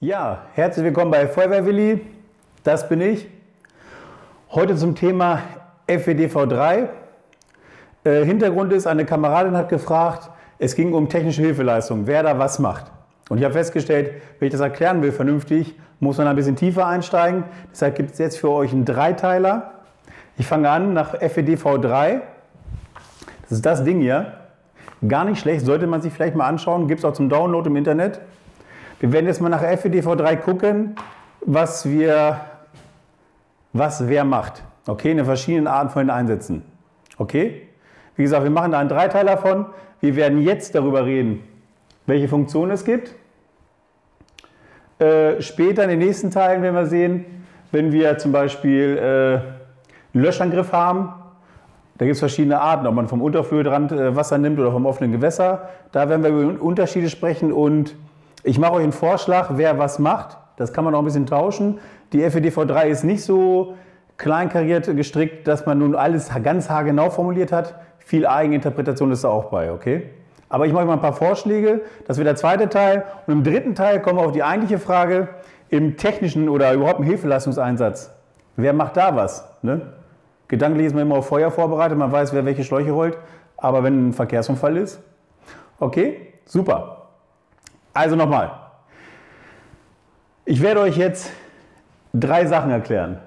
Ja, herzlich willkommen bei Feuerwehrwilli. Das bin ich. Heute zum Thema FWDV3. Äh, Hintergrund ist, eine Kameradin hat gefragt, es ging um technische Hilfeleistung, wer da was macht. Und ich habe festgestellt, wenn ich das erklären will vernünftig, muss man ein bisschen tiefer einsteigen. Deshalb gibt es jetzt für euch einen Dreiteiler. Ich fange an nach FWDV3. Das ist das Ding hier. Gar nicht schlecht, sollte man sich vielleicht mal anschauen. Gibt es auch zum Download im Internet. Wir werden jetzt mal nach FWDV3 gucken, was wir, was wer macht. Okay, in den verschiedenen Arten von den Einsätzen. Okay? Wie gesagt, wir machen da einen Dreiteiler von. Wir werden jetzt darüber reden, welche Funktionen es gibt. Äh, später in den nächsten Teilen werden wir sehen, wenn wir zum Beispiel äh, Löschangriff haben, da gibt es verschiedene Arten, ob man vom Unterflödrand äh, Wasser nimmt oder vom offenen Gewässer. Da werden wir über Unterschiede sprechen und ich mache euch einen Vorschlag, wer was macht. Das kann man auch ein bisschen tauschen. Die FEDV3 ist nicht so kleinkariert gestrickt, dass man nun alles ganz haargenau formuliert hat. Viel Eigeninterpretation ist da auch bei, okay? Aber ich mache mal ein paar Vorschläge. Das wird der zweite Teil. Und im dritten Teil kommen wir auf die eigentliche Frage im technischen oder überhaupt im Hilfeleistungseinsatz. Wer macht da was? Ne? Gedanklich ist man immer auf Feuer vorbereitet, man weiß, wer welche Schläuche rollt. Aber wenn ein Verkehrsunfall ist, okay, super. Also nochmal. Ich werde euch jetzt drei Sachen erklären.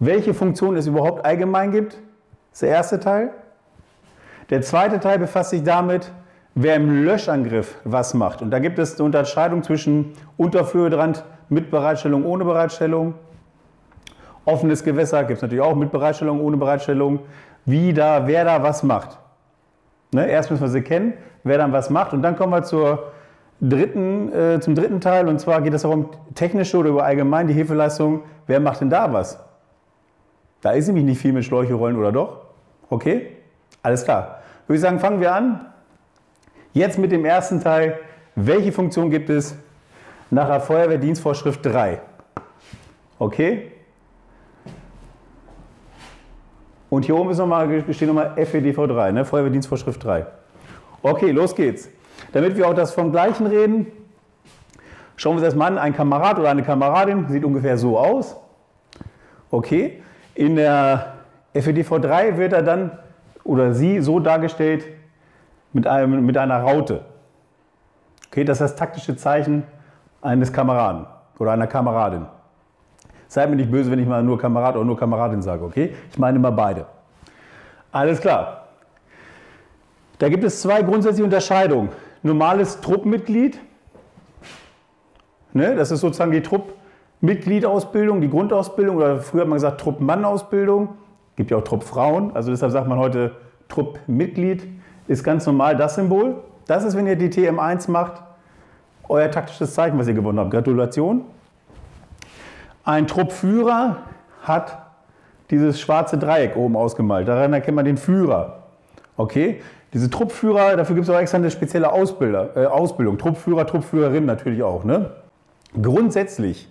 Welche Funktion es überhaupt allgemein gibt, ist der erste Teil. Der zweite Teil befasst sich damit, wer im Löschangriff was macht. Und da gibt es eine Unterscheidung zwischen Unterflödrand mit Bereitstellung, ohne Bereitstellung. Offenes Gewässer gibt es natürlich auch mit Bereitstellung, ohne Bereitstellung. Wie da, wer da was macht. Ne? Erst müssen wir sie kennen, wer dann was macht. Und dann kommen wir zur dritten, äh, zum dritten Teil. Und zwar geht es auch um technische oder über allgemein die Hilfeleistung. Wer macht denn da was? Da ist nämlich nicht viel mit Schläuche rollen, oder doch? Okay? Alles klar. Würde ich sagen, fangen wir an. Jetzt mit dem ersten Teil. Welche Funktion gibt es nach der Feuerwehrdienstvorschrift 3? Okay? Und hier oben ist nochmal, steht nochmal FEDV 3, ne? Feuerwehrdienstvorschrift 3. Okay, los geht's. Damit wir auch das vom Gleichen reden, schauen wir uns erstmal an. Ein Kamerad oder eine Kameradin sieht ungefähr so aus. Okay. In der FEDV 3 wird er dann oder sie so dargestellt mit, einem, mit einer Raute. Okay, das ist das taktische Zeichen eines Kameraden oder einer Kameradin. Seid mir nicht böse, wenn ich mal nur Kamerad oder nur Kameradin sage, okay? Ich meine immer beide. Alles klar. Da gibt es zwei grundsätzliche Unterscheidungen. Normales Truppenmitglied, ne, das ist sozusagen die Truppmitgliedausbildung, die Grundausbildung oder früher hat man gesagt Truppmannausbildung gibt ja auch Truppfrauen, also deshalb sagt man heute Truppmitglied, ist ganz normal das Symbol. Das ist, wenn ihr die TM1 macht, euer taktisches Zeichen, was ihr gewonnen habt. Gratulation. Ein Truppführer hat dieses schwarze Dreieck oben ausgemalt. Daran erkennt man den Führer. Okay? Diese Truppführer, dafür gibt es auch extra eine spezielle Ausbilder, äh, Ausbildung. Truppführer, Truppführerin natürlich auch. Ne? Grundsätzlich,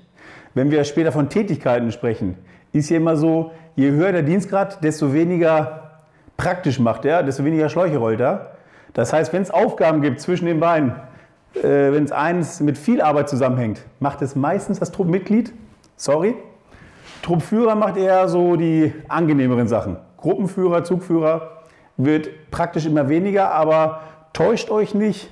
wenn wir später von Tätigkeiten sprechen, ist hier immer so, je höher der Dienstgrad, desto weniger praktisch macht er, desto weniger Schläuche rollt er. Das heißt, wenn es Aufgaben gibt zwischen den Beinen, äh, wenn es eins mit viel Arbeit zusammenhängt, macht es meistens das Truppmitglied. Sorry. Truppführer macht eher so die angenehmeren Sachen. Gruppenführer, Zugführer wird praktisch immer weniger, aber täuscht euch nicht,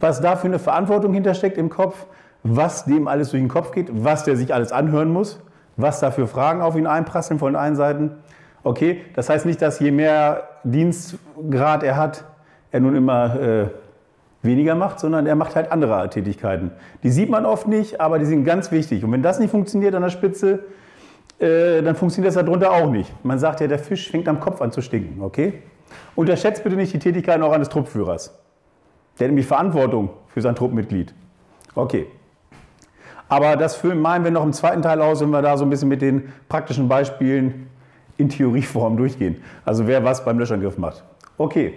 was da für eine Verantwortung hintersteckt im Kopf, was dem alles durch den Kopf geht, was der sich alles anhören muss was da für Fragen auf ihn einprasseln von allen Seiten. Okay, das heißt nicht, dass je mehr Dienstgrad er hat, er nun immer äh, weniger macht, sondern er macht halt andere Tätigkeiten. Die sieht man oft nicht, aber die sind ganz wichtig. Und wenn das nicht funktioniert an der Spitze, äh, dann funktioniert das darunter auch nicht. Man sagt ja, der Fisch fängt am Kopf an zu stinken. Okay? Unterschätzt bitte nicht die Tätigkeiten auch eines Truppführers. Der hat nämlich Verantwortung für sein Truppmitglied. Okay. Aber das meinen wir noch im zweiten Teil aus, wenn wir da so ein bisschen mit den praktischen Beispielen in Theorieform durchgehen. Also wer was beim Löschangriff macht. Okay.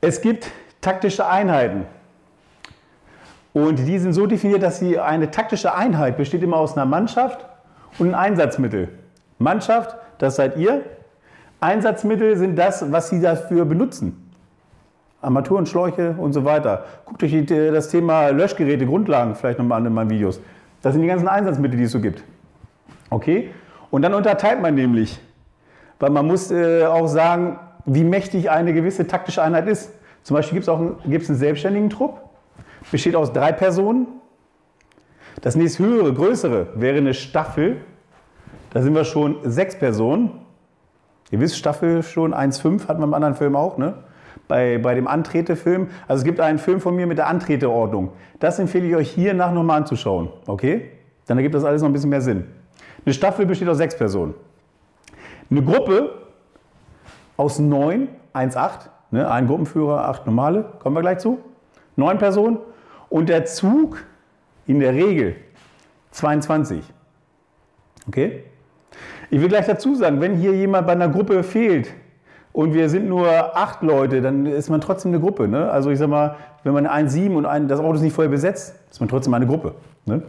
Es gibt taktische Einheiten. Und die sind so definiert, dass sie eine taktische Einheit besteht immer aus einer Mannschaft und einem Einsatzmittel. Mannschaft, das seid ihr. Einsatzmittel sind das, was sie dafür benutzen. Armaturenschläuche und so weiter. Guckt euch das Thema Löschgeräte, Grundlagen vielleicht nochmal an in meinen Videos. Das sind die ganzen Einsatzmittel, die es so gibt. Okay? Und dann unterteilt man nämlich, weil man muss äh, auch sagen, wie mächtig eine gewisse taktische Einheit ist. Zum Beispiel gibt es auch einen, gibt's einen selbstständigen Trupp, besteht aus drei Personen. Das nächste höhere, größere wäre eine Staffel. Da sind wir schon sechs Personen. Ihr wisst, Staffel schon 1,5 hat man im anderen Film auch, ne? Bei, bei dem Antretefilm. Also es gibt einen Film von mir mit der Antreteordnung. Das empfehle ich euch hier nach nochmal anzuschauen. Okay? Dann ergibt das alles noch ein bisschen mehr Sinn. Eine Staffel besteht aus sechs Personen. Eine Gruppe aus neun, 1,8, ne? ein Gruppenführer, acht normale, kommen wir gleich zu. Neun Personen. Und der Zug in der Regel 22. Okay? Ich will gleich dazu sagen, wenn hier jemand bei einer Gruppe fehlt und wir sind nur acht Leute, dann ist man trotzdem eine Gruppe. Ne? Also ich sag mal, wenn man 1,7 und ein, das Auto ist nicht voll besetzt, ist man trotzdem eine Gruppe. Ne?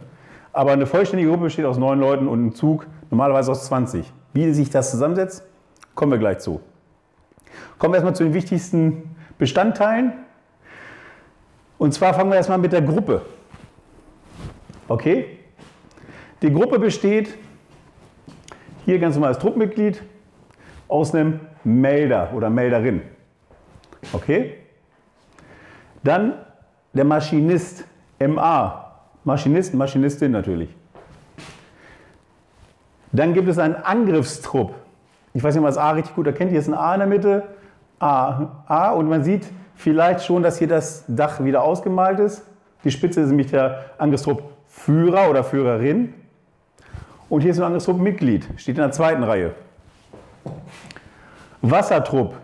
Aber eine vollständige Gruppe besteht aus neun Leuten und ein Zug normalerweise aus 20. Wie sich das zusammensetzt, kommen wir gleich zu. Kommen wir erstmal zu den wichtigsten Bestandteilen. Und zwar fangen wir erstmal mit der Gruppe. Okay? Die Gruppe besteht hier ganz normales Truppmitglied aus einem Melder oder Melderin. Okay? Dann der Maschinist, MA. Maschinist, Maschinistin natürlich. Dann gibt es einen Angriffstrupp. Ich weiß nicht, ob man das A richtig gut erkennt. Hier ist ein A in der Mitte. A, A. Und man sieht vielleicht schon, dass hier das Dach wieder ausgemalt ist. Die Spitze ist nämlich der Angriffstrupp Führer oder Führerin. Und hier ist ein Angriffstrupp Mitglied. Steht in der zweiten Reihe. Wassertrupp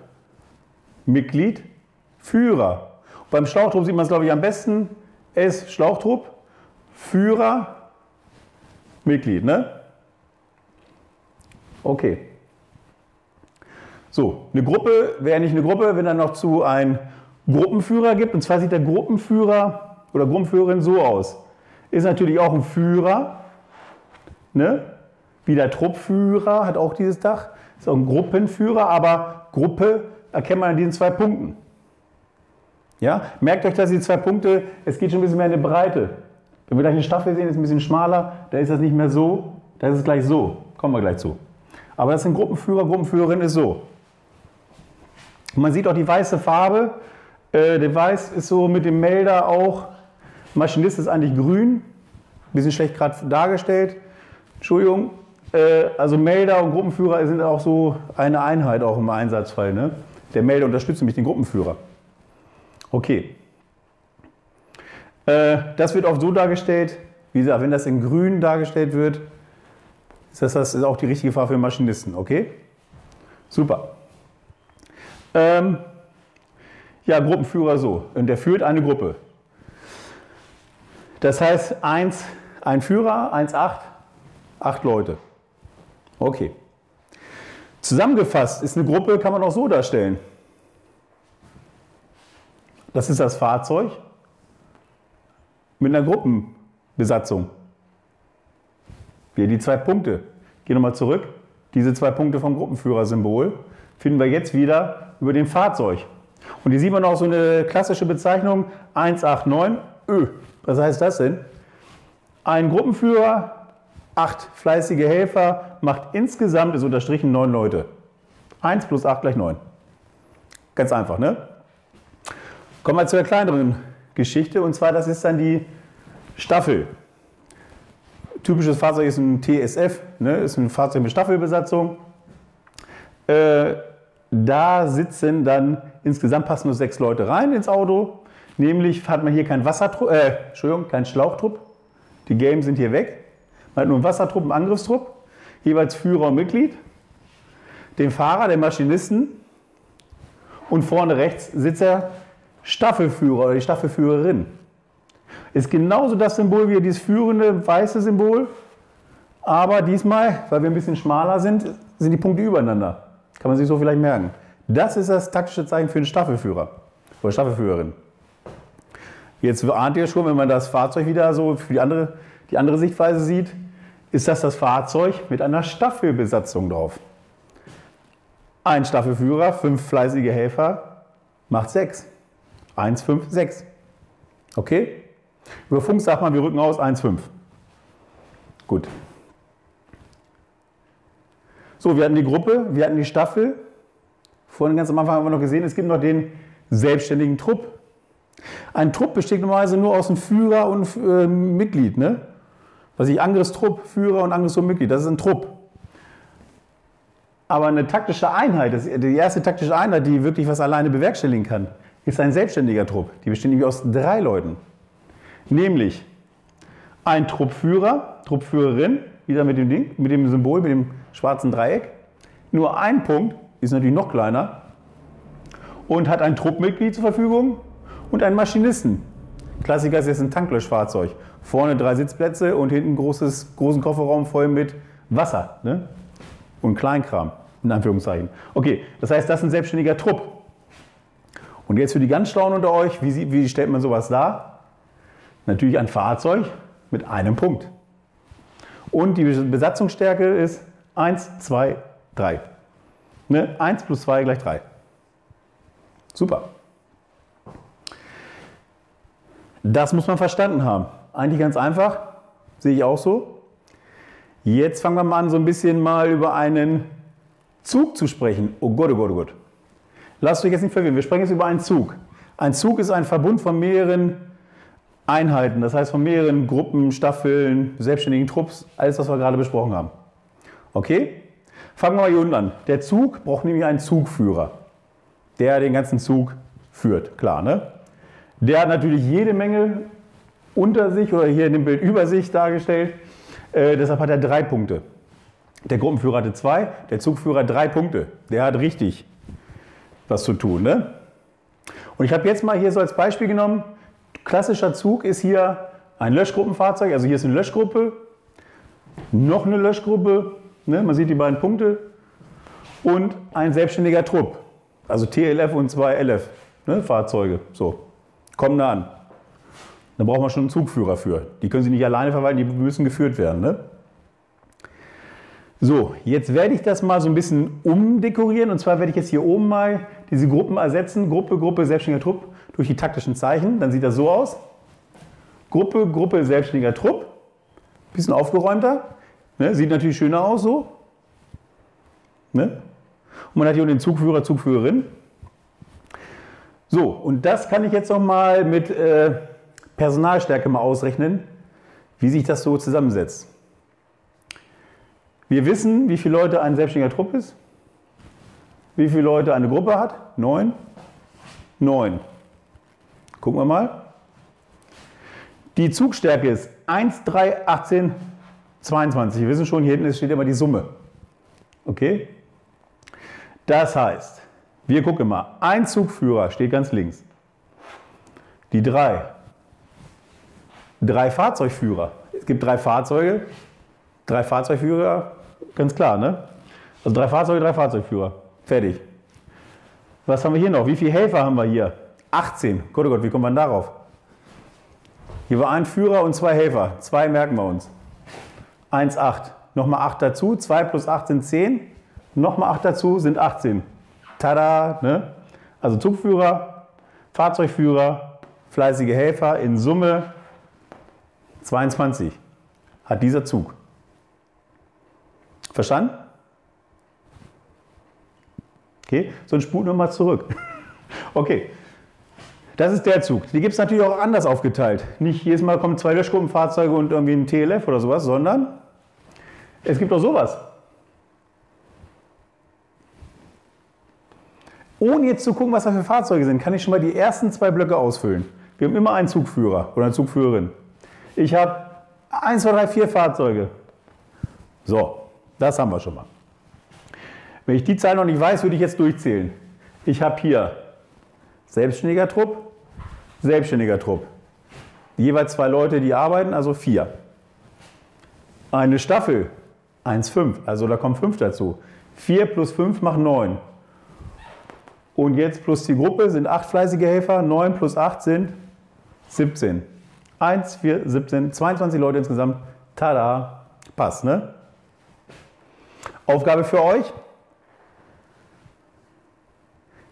Mitglied, Führer. Und beim Schlauchtrupp sieht man es, glaube ich, am besten. S Schlauchtrupp, Führer, Mitglied, ne? Okay. So, eine Gruppe wäre nicht eine Gruppe, wenn dann noch zu ein Gruppenführer gibt. Und zwar sieht der Gruppenführer oder Gruppenführerin so aus. Ist natürlich auch ein Führer, ne? wie der Truppführer hat auch dieses Dach. Ist auch ein Gruppenführer, aber Gruppe erkennt man an diesen zwei Punkten. Ja? Merkt euch, dass die zwei Punkte, es geht schon ein bisschen mehr in die Breite. Wenn wir gleich eine Staffel sehen, ist ein bisschen schmaler, da ist das nicht mehr so, da ist es gleich so. Kommen wir gleich zu. Aber das sind Gruppenführer, Gruppenführerin ist so. Und man sieht auch die weiße Farbe. Äh, der Weiß ist so mit dem Melder auch. Maschinist ist eigentlich grün. Bisschen schlecht gerade dargestellt. Entschuldigung. Äh, also Melder und Gruppenführer sind auch so eine Einheit auch im Einsatzfall. Ne? Der Melder unterstützt nämlich den Gruppenführer. Okay. Äh, das wird oft so dargestellt, wie gesagt, wenn das in grün dargestellt wird, ist das, das ist auch die richtige Farbe für Maschinisten. Okay? Super. Ähm, ja, Gruppenführer so. Und der führt eine Gruppe. Das heißt, eins, ein Führer, 1,8, acht Leute. Okay. Zusammengefasst ist eine Gruppe, kann man auch so darstellen. Das ist das Fahrzeug mit einer Gruppenbesatzung. Hier die zwei Punkte. Geh nochmal zurück. Diese zwei Punkte vom Gruppenführersymbol finden wir jetzt wieder über dem Fahrzeug. Und hier sieht man auch so eine klassische Bezeichnung 189 Ö. Was heißt das denn? Ein Gruppenführer Acht fleißige Helfer macht insgesamt, ist unterstrichen, neun Leute. 1 plus 8 gleich 9. Ganz einfach, ne? Kommen wir zu der kleineren Geschichte und zwar, das ist dann die Staffel. Typisches Fahrzeug ist ein TSF, ne? ist ein Fahrzeug mit Staffelbesatzung. Äh, da sitzen dann insgesamt passen nur sechs Leute rein ins Auto. Nämlich hat man hier keinen Wassertrupp, äh, Entschuldigung, keinen Schlauchtrupp. Die Games sind hier weg. Man hat nur einen Wassertrupp, einen Angriffstrupp, jeweils Führer und Mitglied, den Fahrer, den Maschinisten und vorne rechts sitzt der Staffelführer oder die Staffelführerin. Ist genauso das Symbol wie dieses führende weiße Symbol, aber diesmal, weil wir ein bisschen schmaler sind, sind die Punkte übereinander. Kann man sich so vielleicht merken. Das ist das taktische Zeichen für den Staffelführer oder Staffelführerin. Jetzt ahnt ihr schon, wenn man das Fahrzeug wieder so für die andere die andere Sichtweise sieht, ist das das Fahrzeug mit einer Staffelbesatzung drauf. Ein Staffelführer, fünf fleißige Helfer, macht sechs. 1, 5, 6. Okay? Über Funk sagt man, wir rücken aus 1, 5. Gut. So, wir hatten die Gruppe, wir hatten die Staffel. Vorhin ganz am Anfang haben wir noch gesehen, es gibt noch den selbstständigen Trupp. Ein Trupp besteht normalerweise nur aus einem Führer und äh, Mitglied. Ne? Was ich, Angriffstrupp, Führer und Angriffstrupp-Mitglied, das ist ein Trupp. Aber eine taktische Einheit, die erste taktische Einheit, die wirklich was alleine bewerkstelligen kann, ist ein selbstständiger Trupp. Die besteht nämlich aus drei Leuten. Nämlich ein Truppführer, Truppführerin, wieder mit dem Ding, mit dem Symbol, mit dem schwarzen Dreieck. Nur ein Punkt, ist natürlich noch kleiner, und hat ein Truppmitglied zur Verfügung und einen Maschinisten. Klassiker ist jetzt ein Tanklöschfahrzeug. Vorne drei Sitzplätze und hinten großes, großen Kofferraum voll mit Wasser ne? und Kleinkram, in Anführungszeichen. Okay, das heißt, das ist ein selbstständiger Trupp. Und jetzt für die ganz Schlauen unter euch, wie, wie stellt man sowas dar? Natürlich ein Fahrzeug mit einem Punkt. Und die Besatzungsstärke ist 1, 2, 3. Ne? 1 plus 2 gleich 3. Super. Das muss man verstanden haben. Eigentlich ganz einfach, sehe ich auch so. Jetzt fangen wir mal an, so ein bisschen mal über einen Zug zu sprechen. Oh Gott, oh Gott, oh Gott. Lasst euch jetzt nicht verwirren, wir sprechen jetzt über einen Zug. Ein Zug ist ein Verbund von mehreren Einheiten, das heißt von mehreren Gruppen, Staffeln, selbstständigen Trupps, alles, was wir gerade besprochen haben. Okay? Fangen wir mal hier unten an. Der Zug braucht nämlich einen Zugführer, der den ganzen Zug führt, klar, ne? Der hat natürlich jede Menge unter sich oder hier in dem Bild über sich dargestellt. Äh, deshalb hat er drei Punkte. Der Gruppenführer hatte zwei, der Zugführer drei Punkte. Der hat richtig was zu tun. Ne? Und ich habe jetzt mal hier so als Beispiel genommen, klassischer Zug ist hier ein Löschgruppenfahrzeug, also hier ist eine Löschgruppe, noch eine Löschgruppe, ne? man sieht die beiden Punkte, und ein selbstständiger Trupp, also TLF und zwei LF ne? Fahrzeuge. So kommen da an. Da braucht man schon einen Zugführer für. Die können Sie nicht alleine verwalten, die müssen geführt werden. Ne? So, jetzt werde ich das mal so ein bisschen umdekorieren. Und zwar werde ich jetzt hier oben mal diese Gruppen ersetzen. Gruppe, Gruppe, selbstständiger Trupp durch die taktischen Zeichen. Dann sieht das so aus. Gruppe, Gruppe, selbstständiger Trupp. Bisschen aufgeräumter. Ne? Sieht natürlich schöner aus so. Ne? Und man hat hier den Zugführer, Zugführerin. So, und das kann ich jetzt noch mal mit äh, Personalstärke mal ausrechnen, wie sich das so zusammensetzt. Wir wissen, wie viele Leute ein selbstständiger Trupp ist, wie viele Leute eine Gruppe hat. Neun. Neun. Gucken wir mal. Die Zugstärke ist 1, 3, 18, 22. Wir wissen schon, hier hinten steht immer die Summe. Okay? Das heißt, wir gucken mal, ein Zugführer steht ganz links. Die drei. Drei Fahrzeugführer. Es gibt drei Fahrzeuge, drei Fahrzeugführer, ganz klar, ne? Also drei Fahrzeuge, drei Fahrzeugführer. Fertig. Was haben wir hier noch? Wie viele Helfer haben wir hier? 18. Gott, oh Gott, wie kommt man darauf? Hier war ein Führer und zwei Helfer. Zwei merken wir uns. 1, 8. Nochmal 8 dazu. 2 plus 8 sind 10. Nochmal 8 dazu sind 18. Tada! Ne? Also Zugführer, Fahrzeugführer, fleißige Helfer. In Summe 22 hat dieser Zug. Verstanden? Okay, so ein Sput nochmal zurück. Okay, das ist der Zug. Die gibt es natürlich auch anders aufgeteilt. Nicht jedes Mal kommen zwei Löschgruppenfahrzeuge und irgendwie ein TLF oder sowas, sondern es gibt auch sowas. Ohne jetzt zu gucken, was da für Fahrzeuge sind, kann ich schon mal die ersten zwei Blöcke ausfüllen. Wir haben immer einen Zugführer oder eine Zugführerin. Ich habe 1, 2, 3, 4 Fahrzeuge. So, das haben wir schon mal. Wenn ich die Zahl noch nicht weiß, würde ich jetzt durchzählen. Ich habe hier selbstständiger Trupp, selbstständiger Trupp. Jeweils zwei Leute, die arbeiten, also vier. Eine Staffel, 1, 5, also da kommen 5 dazu. 4 plus 5 macht 9. Und jetzt plus die Gruppe sind 8 fleißige Helfer, 9 plus 8 sind 17. 1, 4, 17, 22 Leute insgesamt. Tada, passt, ne? Aufgabe für euch.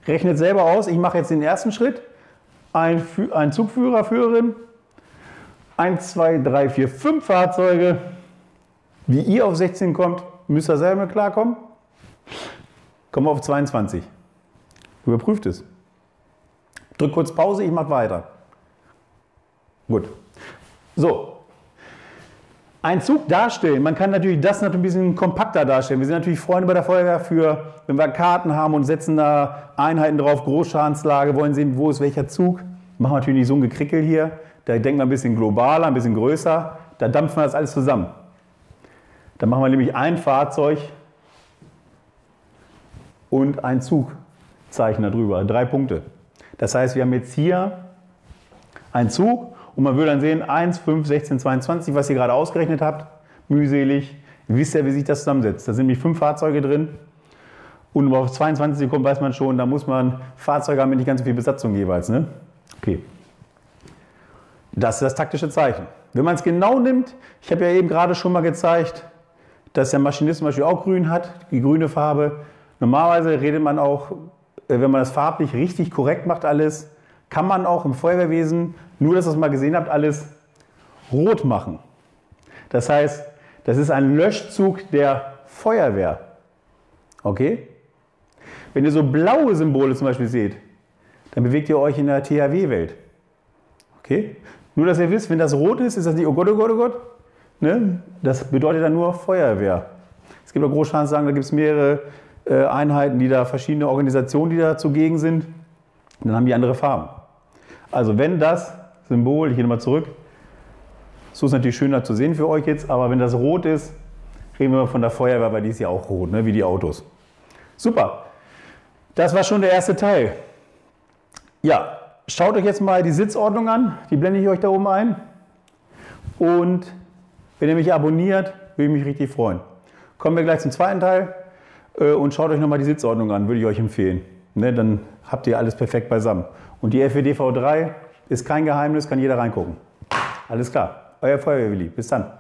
Rechnet selber aus, ich mache jetzt den ersten Schritt. ein, ein Zugführer, Führerin, 1, 2, 3, 4, 5 Fahrzeuge. Wie ihr auf 16 kommt, müsst ihr selber klarkommen. Kommen wir auf 22. Überprüft es. Drück kurz Pause, ich mache weiter. Gut. So. Ein Zug darstellen. Man kann natürlich das natürlich ein bisschen kompakter darstellen. Wir sind natürlich Freunde bei der Feuerwehr für, wenn wir Karten haben und setzen da Einheiten drauf, Großschadenslage, wollen sehen, wo ist welcher Zug. Machen wir natürlich nicht so ein Gekrickel hier. Da denken wir ein bisschen globaler, ein bisschen größer. Da dampfen wir das alles zusammen. Dann machen wir nämlich ein Fahrzeug und ein Zugzeichen darüber. Drei Punkte. Das heißt, wir haben jetzt hier einen Zug und man würde dann sehen 1, 5, 16, 22, was ihr gerade ausgerechnet habt. Mühselig. Ihr wisst ja, wie sich das zusammensetzt. Da sind nämlich fünf Fahrzeuge drin. Und auf 22 Sekunden weiß man schon, da muss man Fahrzeuge haben mit nicht ganz so viel Besatzung jeweils. Ne? Okay. Das ist das taktische Zeichen. Wenn man es genau nimmt, ich habe ja eben gerade schon mal gezeigt, dass der Maschinist zum Beispiel auch grün hat, die grüne Farbe. Normalerweise redet man auch, äh, wenn man das farblich richtig korrekt macht, alles, kann man auch im Feuerwehrwesen, nur dass ihr es mal gesehen habt, alles rot machen. Das heißt, das ist ein Löschzug der Feuerwehr. Okay? Wenn ihr so blaue Symbole zum Beispiel seht, dann bewegt ihr euch in der THW-Welt. Okay? Nur, dass ihr wisst, wenn das rot ist, ist das nicht oh Gott, oh Gott, oh Gott. Ne? Das bedeutet dann nur Feuerwehr. Es gibt auch Großschanzen, da gibt es mehrere äh, Einheiten, die da verschiedene Organisationen, die da zugegen sind. Dann haben die andere Farben. Also wenn das Symbol, ich gehe nochmal zurück, so ist natürlich schöner zu sehen für euch jetzt, aber wenn das rot ist, reden wir von der Feuerwehr, weil die ist ja auch rot, ne? wie die Autos. Super. Das war schon der erste Teil. Ja, schaut euch jetzt mal die Sitzordnung an, die blende ich euch da oben ein. Und wenn ihr mich abonniert, würde ich mich richtig freuen. Kommen wir gleich zum zweiten Teil äh, und schaut euch nochmal die Sitzordnung an, würde ich euch empfehlen. Ne, dann habt ihr alles perfekt beisammen. Und die FEDV 3 ist kein Geheimnis, kann jeder reingucken. Alles klar. Euer Feuerwehrwilli. Bis dann.